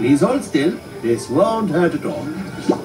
Please hold still. This won't hurt at all.